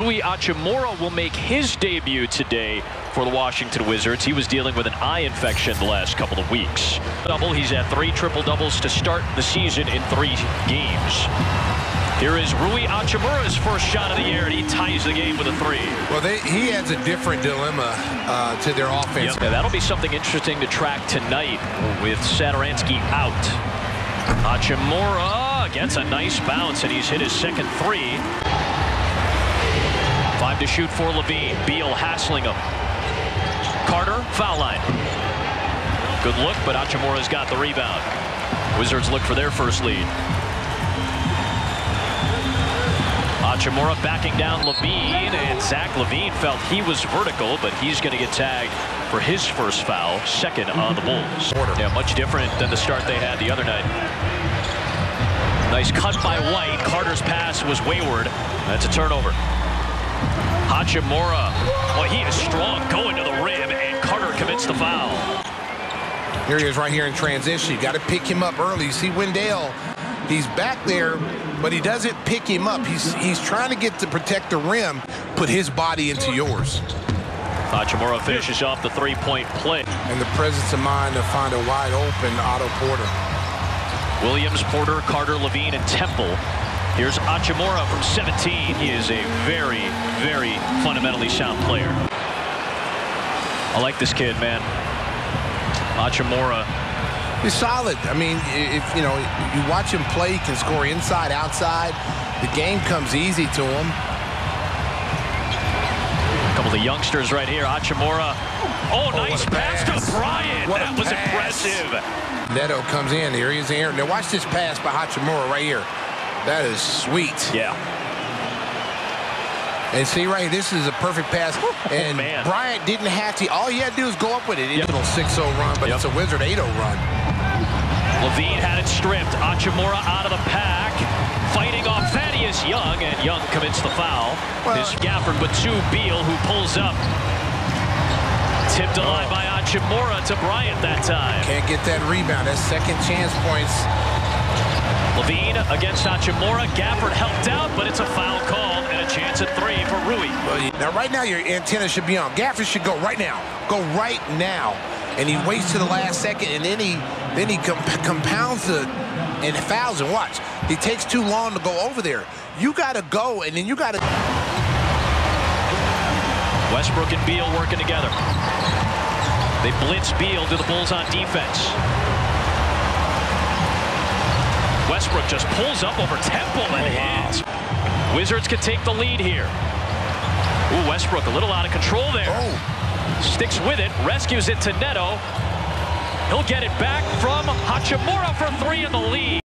Rui Hachimura will make his debut today for the Washington Wizards. He was dealing with an eye infection the last couple of weeks. Double, he's at three triple doubles to start the season in three games. Here is Rui Hachimura's first shot of the year, and he ties the game with a three. Well, they, he adds a different dilemma uh, to their offense. Yep. Yeah, that'll be something interesting to track tonight with Satoransky out. Hachimura gets a nice bounce, and he's hit his second three. To shoot for LaVine. Beal hassling him. Carter, foul line. Good look, but Hachimura's got the rebound. Wizards look for their first lead. Hachimura backing down LaVine, and Zach LaVine felt he was vertical, but he's going to get tagged for his first foul, second on the Bulls. Yeah, much different than the start they had the other night. Nice cut by White. Carter's pass was wayward. That's a turnover. Hachimura, well, he is strong going to the rim, and Carter commits the foul. Here he is right here in transition. You got to pick him up early. You see Wendell, he's back there, but he doesn't pick him up. He's he's trying to get to protect the rim, put his body into yours. Hachimura finishes off the three-point play. And the presence of mind to find a wide open Otto Porter. Williams, Porter, Carter, LaVine, and Temple. Here's Hachimura from 17. He is a very, very fundamentally sound player. I like this kid, man. Hachimura. He's solid. I mean, if you know, you watch him play, he can score inside, outside. The game comes easy to him. A couple of the youngsters right here. Hachimura. Oh, oh nice pass, pass, to Bryant. What that was pass. impressive. Neto comes in. Here he is here. Now watch this pass by Hachimura right here. That is sweet. Yeah. And see right, this is a perfect pass. And oh, Bryant didn't have to. All he had to do is go up with it. Oh it's Yep. Little 6-0 run, but yep. it's a Wizard 8-0 run. LaVine had it stripped. Hachimura out of the pack. Fighting off Thaddeus Young, and Young commits the foul. Well, This Gafford, but two Beal, who pulls up. Tipped alive oh. by Hachimura to Bryant that time. Can't get that rebound. That's second chance points. LaVine against Hachimura. Gafford helped out, but it's a foul call and a chance at three for Rui. Now, right now, your antenna should be on. Gafford should go right now. Go right now. And he waits to the last second, and then he then he comp compounds the and fouls and watch. He takes too long to go over there. You got to go, and then you got to. Westbrook and Beal working together. They blitz Beal to the Bulls on defense. Westbrook just pulls up over Temple and oh, hits. Wow. Wizards can take the lead here. Ooh, Westbrook a little out of control there. Oh. Sticks with it, rescues it to Neto. He'll get it back from Hachimura for three in the lead.